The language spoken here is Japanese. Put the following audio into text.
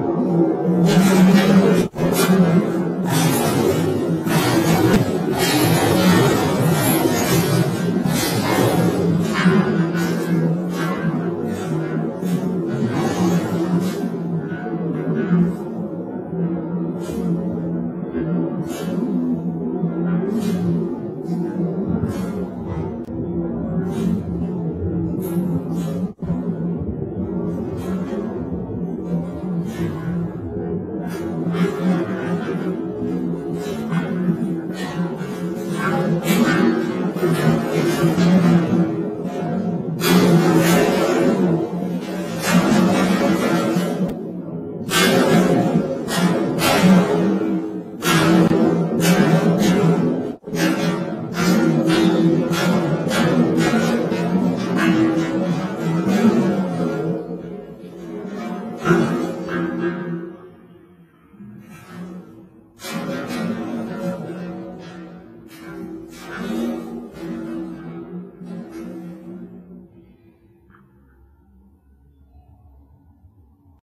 何だろう?